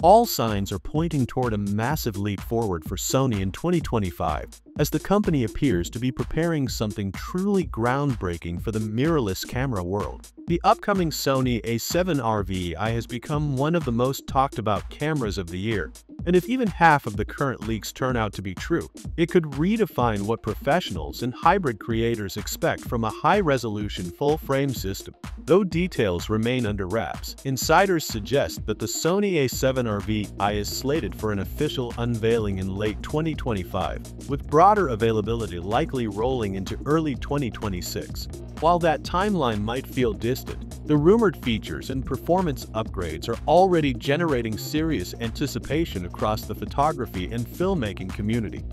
All signs are pointing toward a massive leap forward for Sony in 2025, as the company appears to be preparing something truly groundbreaking for the mirrorless camera world. The upcoming Sony a7R VI has become one of the most talked about cameras of the year, and if even half of the current leaks turn out to be true, it could redefine what professionals and hybrid creators expect from a high-resolution full-frame system. Though details remain under wraps, insiders suggest that the Sony a7R VI is slated for an official unveiling in late 2025, with broader availability likely rolling into early 2026. While that timeline might feel distant, the rumored features and performance upgrades are already generating serious anticipation across the photography and filmmaking community.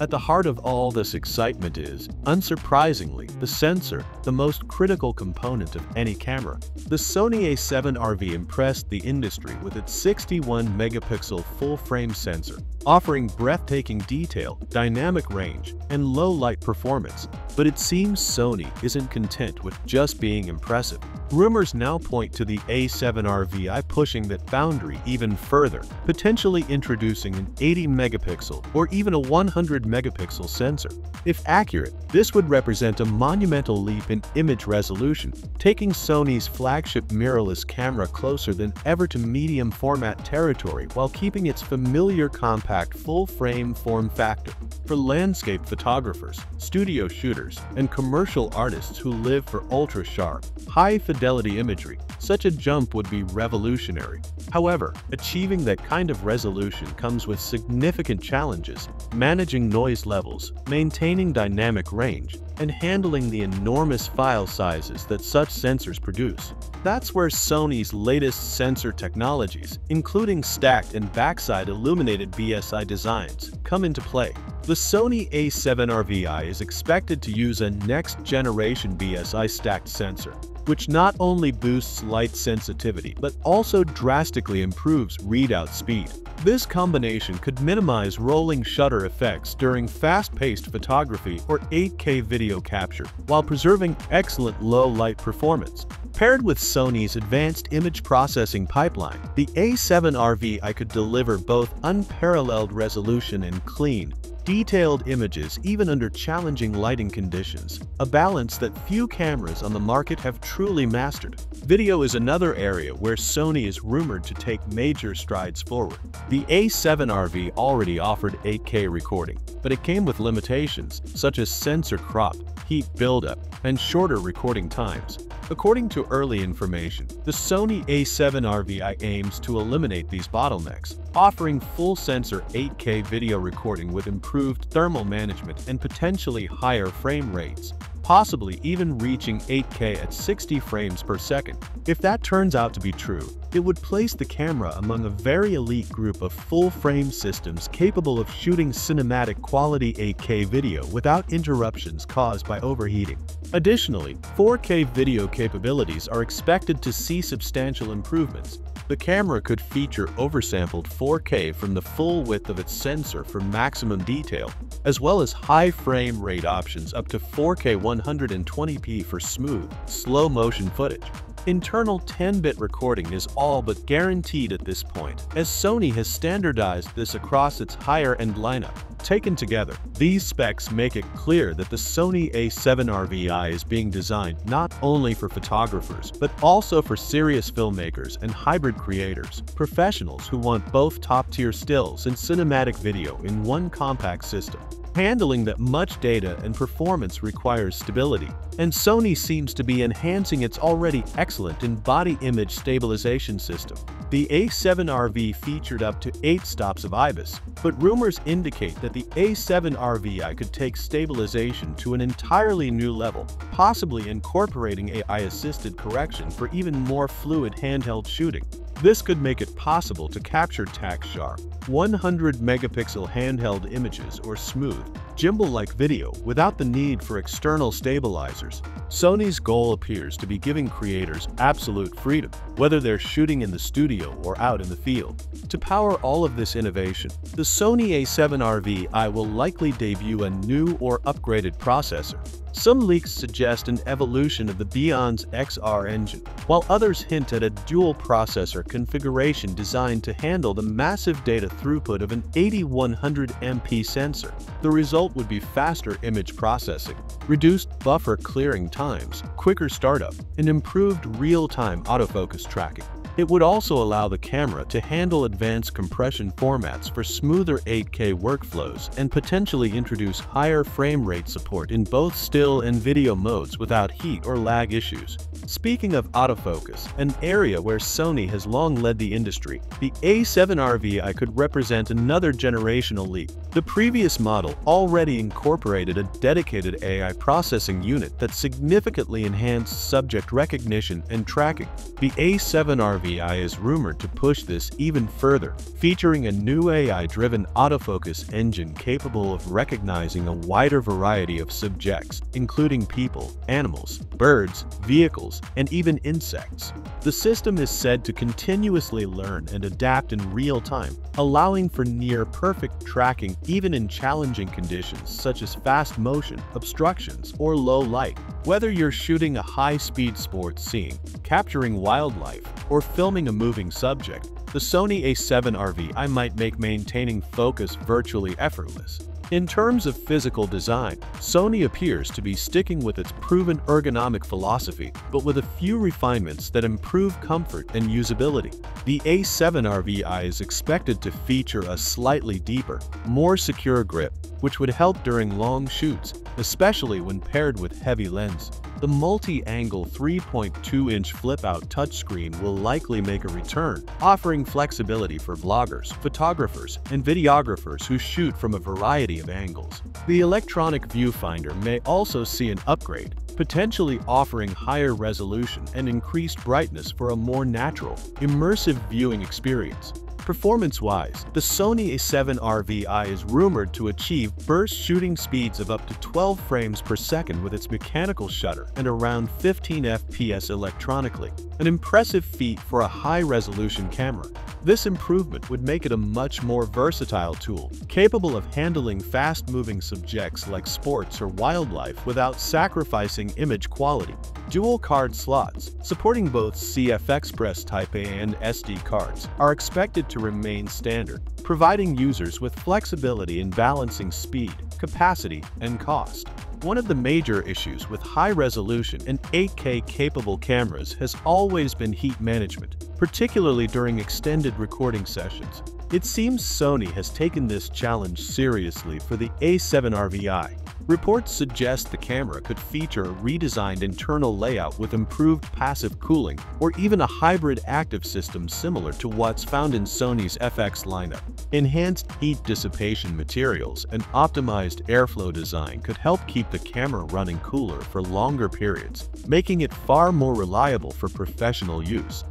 At the heart of all this excitement is, unsurprisingly, the sensor, the most critical component of any camera. The Sony a7RV impressed the industry with its 61-megapixel full-frame sensor, offering breathtaking detail, dynamic range, and low-light performance. But it seems Sony isn't content with just being impressive. Rumors now point to the A7R VI pushing that boundary even further, potentially introducing an 80-megapixel or even a 100-megapixel sensor. If accurate, this would represent a monumental leap in image resolution, taking Sony's flagship mirrorless camera closer than ever to medium-format territory while keeping its familiar compact full-frame form factor. For landscape photographers, studio shooters, and commercial artists who live for ultra-sharp, high-fidelity fidelity imagery, such a jump would be revolutionary. However, achieving that kind of resolution comes with significant challenges, managing noise levels, maintaining dynamic range, and handling the enormous file sizes that such sensors produce. That's where Sony's latest sensor technologies, including stacked and backside illuminated BSI designs, come into play. The Sony a7RVI is expected to use a next-generation BSI stacked sensor, which not only boosts light sensitivity but also drastically improves readout speed. This combination could minimize rolling shutter effects during fast-paced photography or 8K video capture, while preserving excellent low-light performance. Paired with Sony's advanced image processing pipeline, the A7R VI could deliver both unparalleled resolution and clean, detailed images even under challenging lighting conditions, a balance that few cameras on the market have truly mastered. Video is another area where Sony is rumored to take major strides forward. The A7RV already offered 8K recording, but it came with limitations such as sensor crop, heat buildup, and shorter recording times. According to early information, the Sony a7RVI aims to eliminate these bottlenecks, offering full sensor 8K video recording with improved thermal management and potentially higher frame rates possibly even reaching 8K at 60 frames per second. If that turns out to be true, it would place the camera among a very elite group of full-frame systems capable of shooting cinematic quality 8K video without interruptions caused by overheating. Additionally, 4K video capabilities are expected to see substantial improvements, the camera could feature oversampled 4K from the full width of its sensor for maximum detail, as well as high frame rate options up to 4K 120p for smooth, slow-motion footage. Internal 10-bit recording is all but guaranteed at this point, as Sony has standardized this across its higher-end lineup. Taken together, these specs make it clear that the Sony a7RVI is being designed not only for photographers, but also for serious filmmakers and hybrid creators, professionals who want both top-tier stills and cinematic video in one compact system. Handling that much data and performance requires stability, and Sony seems to be enhancing its already excellent in-body image stabilization system. The A7RV featured up to 8 stops of IBIS, but rumors indicate that the A7R VI could take stabilization to an entirely new level, possibly incorporating AI-assisted correction for even more fluid handheld shooting. This could make it possible to capture tack-sharp, 100-megapixel handheld images or smooth, gimbal-like video without the need for external stabilizers. Sony's goal appears to be giving creators absolute freedom, whether they're shooting in the studio or out in the field. To power all of this innovation, the Sony a7R VI will likely debut a new or upgraded processor, Some leaks suggest an evolution of the BIONZ XR engine, while others hint at a dual-processor configuration designed to handle the massive data throughput of an 8100 MP sensor. The result would be faster image processing, reduced buffer clearing times, quicker startup, and improved real-time autofocus tracking. It would also allow the camera to handle advanced compression formats for smoother 8K workflows and potentially introduce higher frame rate support in both still and video modes without heat or lag issues. Speaking of autofocus, an area where Sony has long led the industry, the A7RVI could represent another generational leap. The previous model already incorporated a dedicated AI processing unit that significantly enhanced subject recognition and tracking. The A7RVI is rumored to push this even further, featuring a new AI-driven autofocus engine capable of recognizing a wider variety of subjects, including people, animals, birds, vehicles, and even insects. The system is said to continuously learn and adapt in real time, allowing for near-perfect tracking even in challenging conditions such as fast motion, obstructions, or low light. Whether you're shooting a high-speed sports scene, capturing wildlife, or filming a moving subject, the Sony a7RVI might make maintaining focus virtually effortless. In terms of physical design, Sony appears to be sticking with its proven ergonomic philosophy, but with a few refinements that improve comfort and usability. The A7RVI is expected to feature a slightly deeper, more secure grip, which would help during long shoots, especially when paired with heavy lens. The multi-angle 3.2-inch flip-out touchscreen will likely make a return, offering flexibility for vloggers, photographers, and videographers who shoot from a variety of angles. The electronic viewfinder may also see an upgrade, potentially offering higher resolution and increased brightness for a more natural, immersive viewing experience. Performance-wise, the Sony a7RVI is rumored to achieve burst shooting speeds of up to 12 frames per second with its mechanical shutter and around 15 FPS electronically, an impressive feat for a high-resolution camera. This improvement would make it a much more versatile tool, capable of handling fast-moving subjects like sports or wildlife without sacrificing image quality. Dual card slots, supporting both CF Express Type A and SD cards, are expected to remain standard, providing users with flexibility in balancing speed, capacity, and cost. One of the major issues with high-resolution and 8K-capable cameras has always been heat management, particularly during extended recording sessions. It seems Sony has taken this challenge seriously for the A7RVI, Reports suggest the camera could feature a redesigned internal layout with improved passive cooling or even a hybrid active system similar to what's found in Sony's FX lineup. Enhanced heat dissipation materials and optimized airflow design could help keep the camera running cooler for longer periods, making it far more reliable for professional use.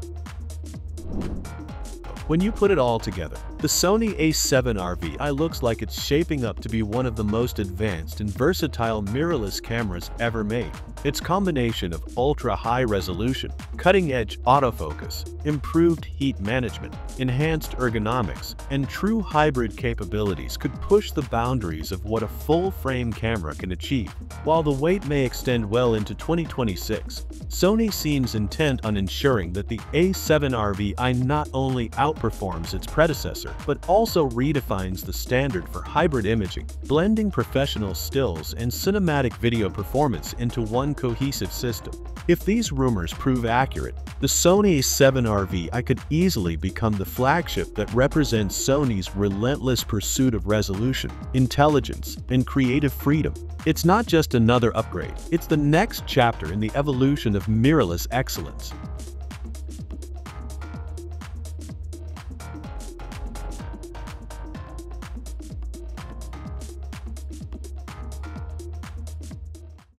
When you put it all together, the Sony a7RVI looks like it's shaping up to be one of the most advanced and versatile mirrorless cameras ever made. Its combination of ultra-high resolution, cutting-edge autofocus, improved heat management, enhanced ergonomics, and true hybrid capabilities could push the boundaries of what a full-frame camera can achieve. While the wait may extend well into 2026, Sony seems intent on ensuring that the A7RVI not only outperforms its predecessor, but also redefines the standard for hybrid imaging, blending professional stills and cinematic video performance into one cohesive system. If these rumors prove accurate, the Sony a7RVi could easily become the flagship that represents Sony's relentless pursuit of resolution, intelligence, and creative freedom. It's not just another upgrade, it's the next chapter in the evolution of mirrorless excellence.